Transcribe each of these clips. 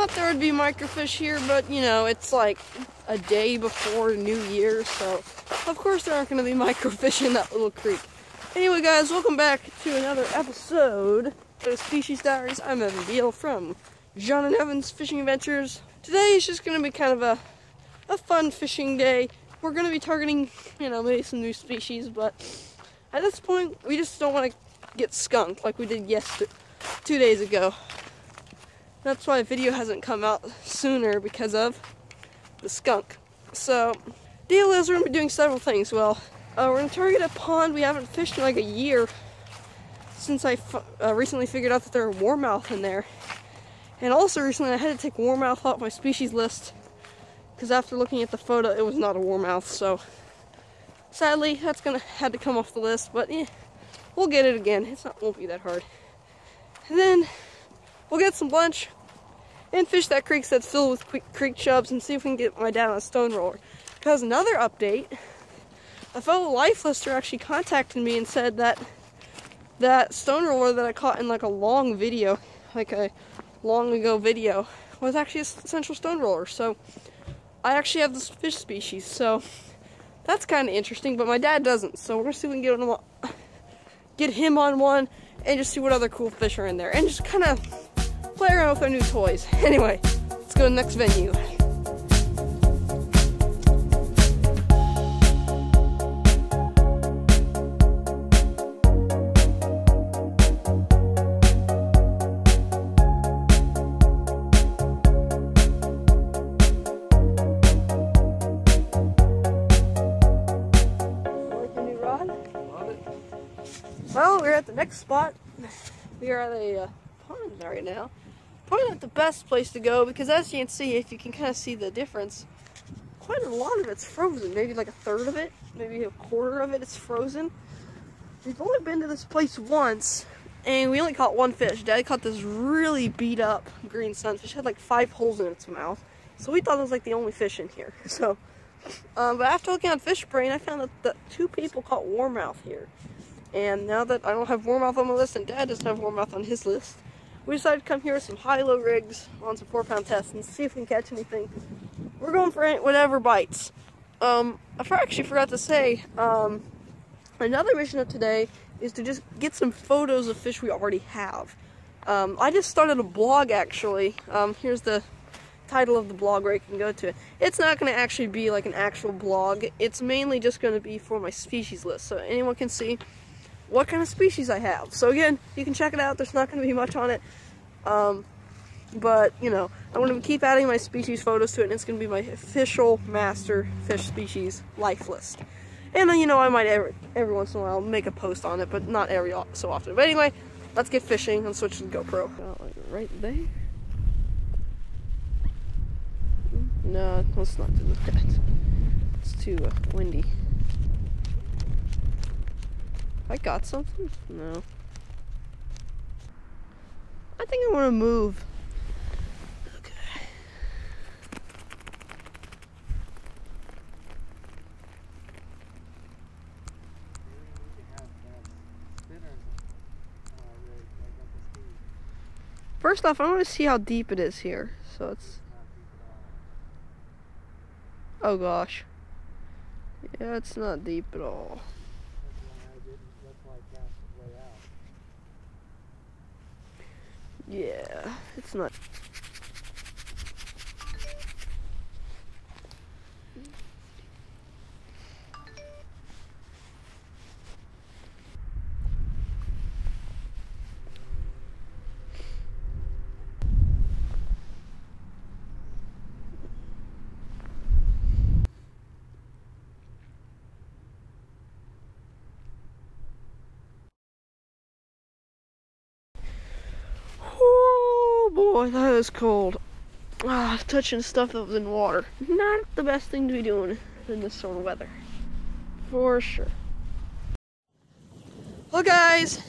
Thought there would be microfish here, but you know, it's like a day before New Year, so of course there aren't going to be microfish in that little creek. Anyway, guys, welcome back to another episode of Species Diaries. I'm Evan from John and Evan's Fishing Adventures. Today is just going to be kind of a, a fun fishing day. We're going to be targeting, you know, maybe some new species, but at this point, we just don't want to get skunked like we did yesterday, two days ago. That's why the video hasn't come out sooner because of the skunk. So, deal is we're going to be doing several things. Well, uh, we're going to target a pond we haven't fished in like a year since I uh, recently figured out that there are warmouth in there. And also recently I had to take warmouth off my species list because after looking at the photo it was not a warmouth. So sadly that's to had to come off the list. But eh, we'll get it again. It's not won't be that hard. And then we'll get some lunch and fish that creek that's filled with creek chubs and see if we can get my dad on a stone roller. Because another update, a fellow life lister actually contacted me and said that that stone roller that I caught in like a long video, like a long ago video, was actually a central stone roller. So I actually have this fish species. So that's kind of interesting, but my dad doesn't. So we're gonna see if we can get him, get him on one and just see what other cool fish are in there and just kind of play around with our new toys. Anyway, let's go to the next venue. Well, we're at the next spot. We are at a uh, pond right now. Probably not the best place to go because as you can see, if you can kind of see the difference, quite a lot of it's frozen. Maybe like a third of it, maybe a quarter of it is frozen. We've only been to this place once, and we only caught one fish. Dad caught this really beat up green sunfish. It had like five holes in its mouth. So we thought it was like the only fish in here. So, um, but after looking on Fishbrain, I found that the two people caught warmouth here. And now that I don't have warmouth on my list and Dad doesn't have warmouth on his list, we decided to come here with some high-low rigs on some four-pound tests and see if we can catch anything. We're going for whatever bites. Um, I actually forgot to say, um, another mission of today is to just get some photos of fish we already have. Um, I just started a blog, actually. Um, here's the title of the blog where you can go to it. It's not going to actually be like an actual blog. It's mainly just going to be for my species list, so anyone can see what kind of species I have. So again, you can check it out. There's not going to be much on it. Um, but, you know, I'm going to keep adding my species photos to it, and it's going to be my official master fish species life list. And then, you know, I might every, every once in a while make a post on it, but not every so often. But anyway, let's get fishing and switch to the GoPro. right there. No, let's not do that. It's too uh, windy. I got something? No. I think I want to move. Okay. First off, I want to see how deep it is here. So it's... Oh gosh. Yeah, it's not deep at all. Yeah, it's not. Boy, that is cold. Ah, touching stuff that was in water. Not the best thing to be doing in this sort of weather. For sure. Well, guys,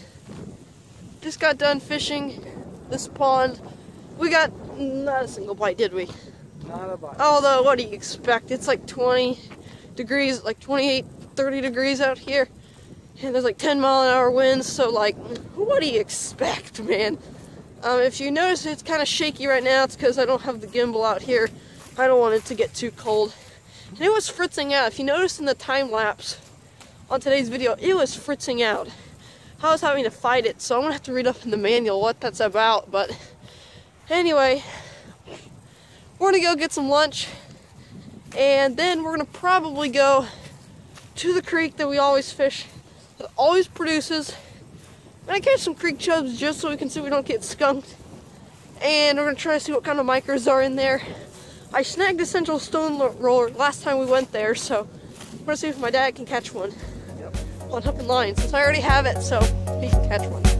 just got done fishing this pond. We got not a single bite, did we? Not a bite. Although, what do you expect? It's like 20 degrees, like 28, 30 degrees out here. And there's like 10 mile an hour winds, so like, what do you expect, man? Um, if you notice it's kind of shaky right now, it's because I don't have the gimbal out here. I don't want it to get too cold. And it was fritzing out. If you notice in the time lapse on today's video, it was fritzing out. I was having to fight it, so I'm gonna have to read up in the manual what that's about. But anyway, we're gonna go get some lunch, and then we're gonna probably go to the creek that we always fish, that always produces. And I catch some creek chubs just so we can see we don't get skunked. And we're gonna try to see what kind of micros are in there. I snagged a central stone roller last time we went there, so I'm gonna see if my dad can catch one on hook and line since I already have it, so he can catch one.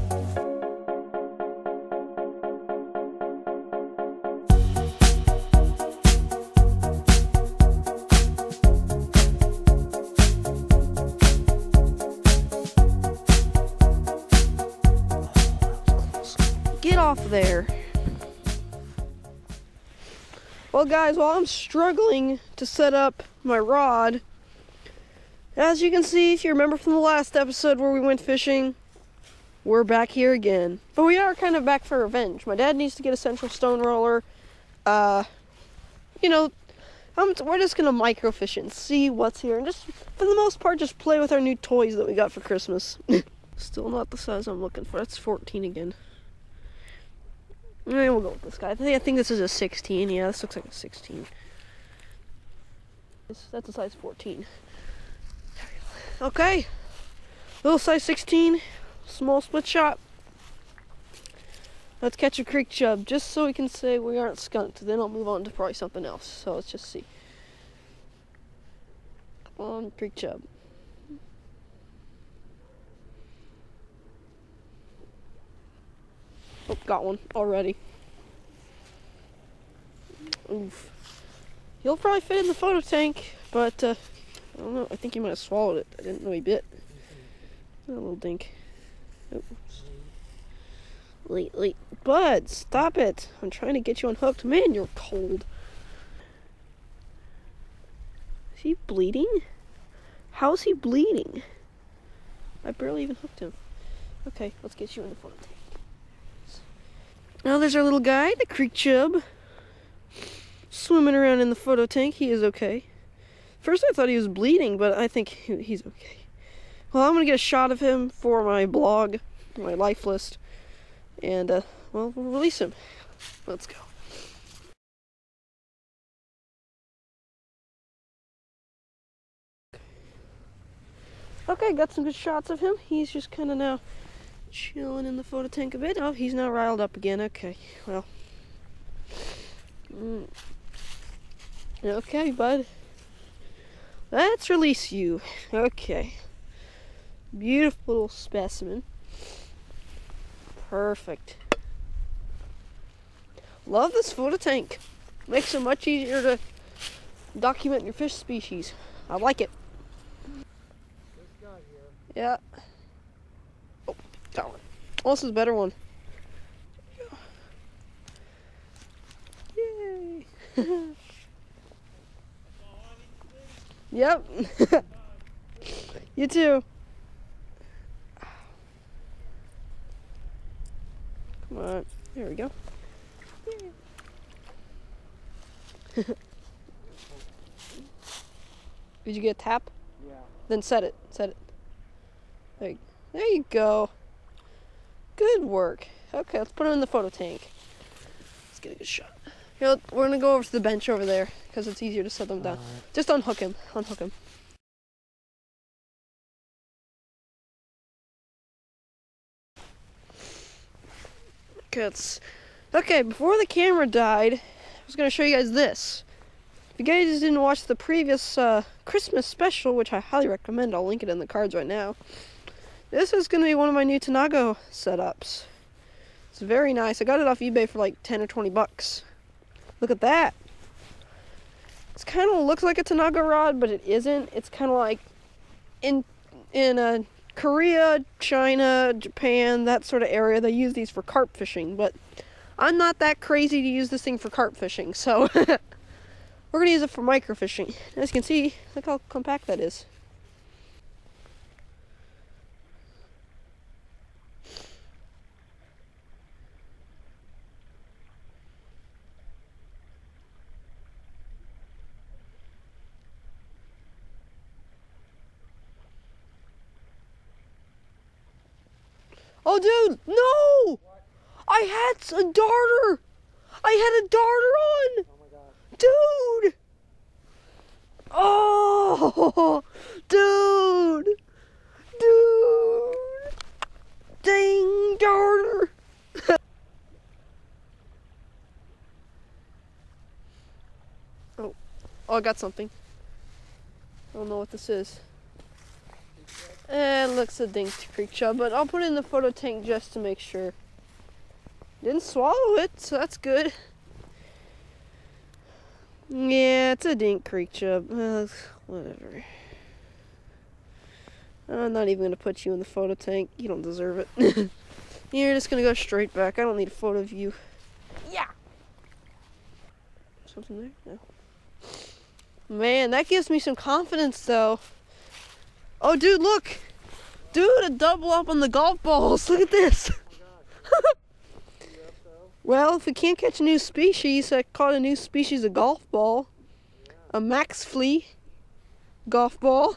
Well guys, while I'm struggling to set up my rod, as you can see, if you remember from the last episode where we went fishing, we're back here again. But we are kind of back for revenge. My dad needs to get a central stone roller. Uh, you know, um, we're just gonna microfish and see what's here, and just for the most part, just play with our new toys that we got for Christmas. Still not the size I'm looking for. That's 14 again. Eh, we'll go with this guy. I think, I think this is a 16. Yeah, this looks like a 16. That's a size 14. Okay. Little size 16, small split shot. Let's catch a creek chub just so we can say we aren't skunked. Then I'll move on to probably something else. So let's just see. Come on, creek chub. Oh, got one already. Oof. He'll probably fit in the photo tank, but uh, I don't know. I think he might have swallowed it. I didn't know he bit. A little dink. Oops. Wait, wait. Bud, stop it. I'm trying to get you unhooked. Man, you're cold. Is he bleeding? How's he bleeding? I barely even hooked him. Okay, let's get you in the photo tank. Now there's our little guy, the creek chub. Swimming around in the photo tank. He is okay. First I thought he was bleeding, but I think he's okay. Well, I'm going to get a shot of him for my blog, my life list, and, uh, well, we'll release him. Let's go. Okay, got some good shots of him. He's just kind of now chilling in the photo tank a bit. Oh, he's now riled up again. Okay, well. Mm. Okay, bud. Let's release you. Okay. Beautiful little specimen. Perfect. Love this photo tank. Makes it much easier to document your fish species. I like it. Yeah. Oh, got one. Oh, this is a better one. Yay. Yep. you too. Come on. There we go. Did you get a tap? Yeah. Then set it. Set it. There you, there you go. Good work. Okay, let's put it in the photo tank. Let's get a good shot. Here, we're gonna go over to the bench over there because it's easier to set them down. Right. Just unhook him. Unhook him. Cuts. Okay, before the camera died, I was gonna show you guys this. If you guys didn't watch the previous uh, Christmas special, which I highly recommend, I'll link it in the cards right now. This is gonna be one of my new Tanago setups. It's very nice. I got it off eBay for like 10 or 20 bucks. Look at that. It kind of looks like a Tanago rod, but it isn't. It's kind of like in in uh, Korea, China, Japan, that sort of area. They use these for carp fishing, but I'm not that crazy to use this thing for carp fishing, so we're gonna use it for microfishing. As you can see, look how compact that is. Oh, dude, no! I had a darter. I had a darter on. Oh my god. Dude! Oh! Dude! Dude! Dang darter! oh. Oh, I got something. I don't know what this is. Eh, it looks a dinked creek chub, but I'll put it in the photo tank just to make sure. Didn't swallow it, so that's good. Yeah, it's a dink creek chub. Uh, whatever. I'm not even gonna put you in the photo tank. You don't deserve it. You're just gonna go straight back. I don't need a photo of you. Yeah. Something there? No. Man, that gives me some confidence though. Oh, dude, look. Dude, a double up on the golf balls. Look at this. well, if we can't catch a new species, I caught a new species of golf ball. A Maxfli golf ball.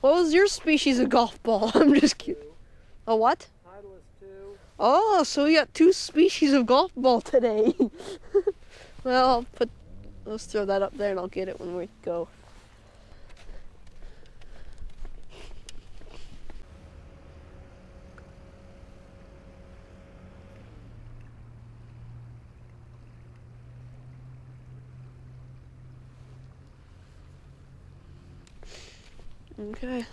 What was your species of golf ball? I'm just kidding. A what? Titleist 2. Oh, so we got two species of golf ball today. well, I'll put, let's throw that up there and I'll get it when we go. Okay.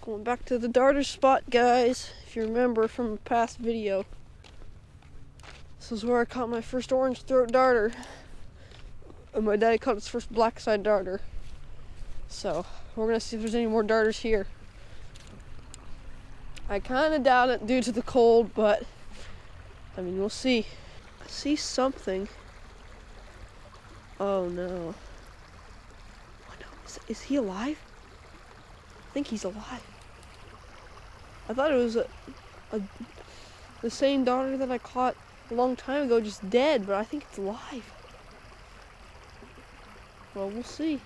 Going back to the darter spot, guys. If you remember from a past video. This is where I caught my first orange throat darter. And my daddy caught his first black side darter. So, we're gonna see if there's any more darters here. I kinda doubt it due to the cold, but I mean, we'll see. I see something. Oh no. Oh no, is, is he alive? I think he's alive. I thought it was a, a the same darter that I caught a long time ago, just dead, but I think it's alive. Well, we'll see.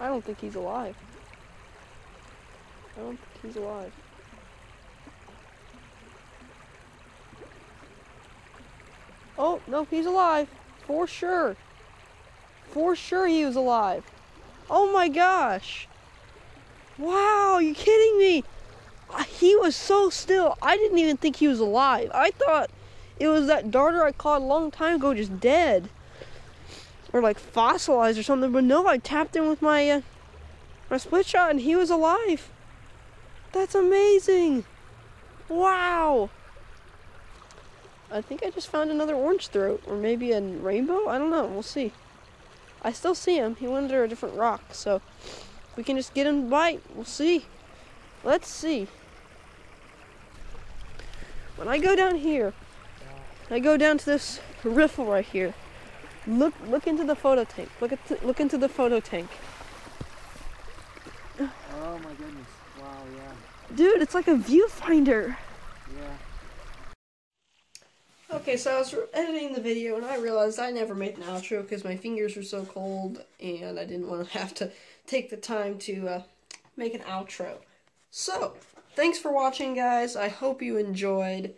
I don't think he's alive. I don't think he's alive. Oh, no, he's alive. For sure. For sure he was alive. Oh my gosh. Wow, you kidding me? He was so still. I didn't even think he was alive. I thought it was that darter I caught a long time ago just dead. Or like fossilized or something. But no, I tapped him with my uh, my split shot and he was alive. That's amazing. Wow. I think I just found another orange throat or maybe a rainbow. I don't know. We'll see. I still see him. He went under a different rock, so we can just get him to bite. We'll see. Let's see. When I go down here, I go down to this riffle right here. Look, look into the photo tank. Look at, the, look into the photo tank, Oh my goodness. Wow, yeah. dude. It's like a viewfinder. Yeah. Okay, so I was editing the video and I realized I never made an outro because my fingers were so cold and I didn't want to have to take the time to uh, make an outro. So, thanks for watching, guys. I hope you enjoyed.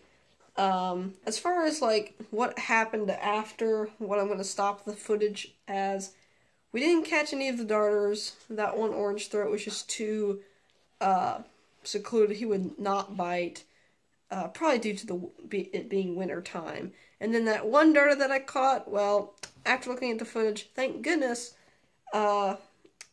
Um, as far as like what happened after, what I'm going to stop the footage as, we didn't catch any of the darters. That one orange throat was just too uh, secluded. He would not bite uh, probably due to the be, it being winter time. And then that one darter that I caught, well, after looking at the footage, thank goodness, uh,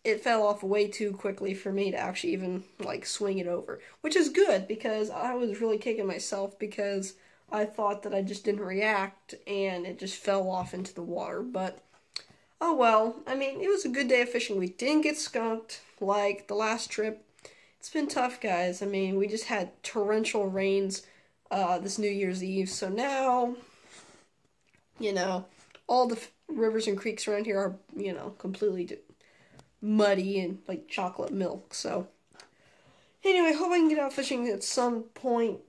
it fell off way too quickly for me to actually even like swing it over, which is good because I was really kicking myself because I thought that I just didn't react and it just fell off into the water. But oh well, I mean, it was a good day of fishing. We didn't get skunked like the last trip it's been tough, guys. I mean, we just had torrential rains uh, this New Year's Eve, so now, you know, all the rivers and creeks around here are, you know, completely muddy and like chocolate milk. So, anyway, hope I can get out fishing at some point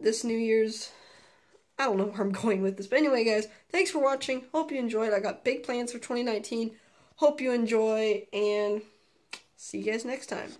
this New Year's. I don't know where I'm going with this, but anyway, guys, thanks for watching. Hope you enjoyed. I got big plans for 2019. Hope you enjoy, and see you guys next time.